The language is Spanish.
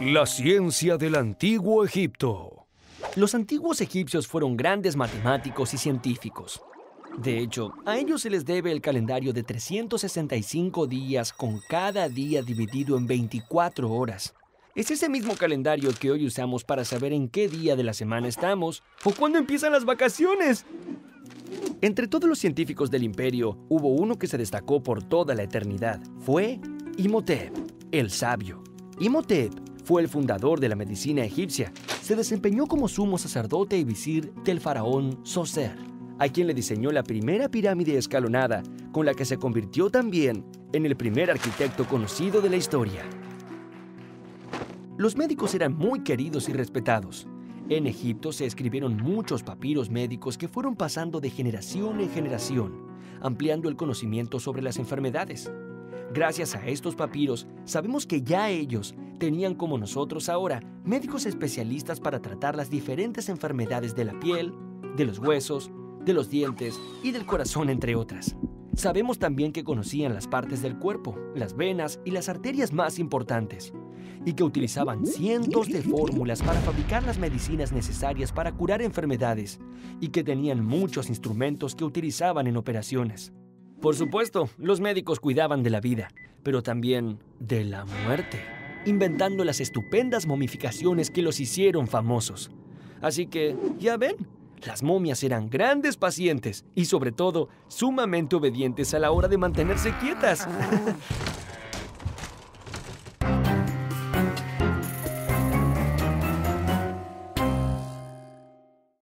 La ciencia del antiguo Egipto. Los antiguos egipcios fueron grandes matemáticos y científicos. De hecho, a ellos se les debe el calendario de 365 días con cada día dividido en 24 horas. Es ese mismo calendario que hoy usamos para saber en qué día de la semana estamos o cuándo empiezan las vacaciones. Entre todos los científicos del imperio, hubo uno que se destacó por toda la eternidad. Fue Imhotep, el sabio. Imhotep fue el fundador de la medicina egipcia. Se desempeñó como sumo sacerdote y visir del faraón Soser, a quien le diseñó la primera pirámide escalonada, con la que se convirtió también en el primer arquitecto conocido de la historia. Los médicos eran muy queridos y respetados. En Egipto se escribieron muchos papiros médicos que fueron pasando de generación en generación, ampliando el conocimiento sobre las enfermedades. Gracias a estos papiros, sabemos que ya ellos tenían como nosotros ahora médicos especialistas para tratar las diferentes enfermedades de la piel, de los huesos, de los dientes y del corazón, entre otras. Sabemos también que conocían las partes del cuerpo, las venas y las arterias más importantes, y que utilizaban cientos de fórmulas para fabricar las medicinas necesarias para curar enfermedades, y que tenían muchos instrumentos que utilizaban en operaciones. Por supuesto, los médicos cuidaban de la vida, pero también de la muerte, inventando las estupendas momificaciones que los hicieron famosos. Así que, ya ven, las momias eran grandes pacientes y sobre todo sumamente obedientes a la hora de mantenerse quietas.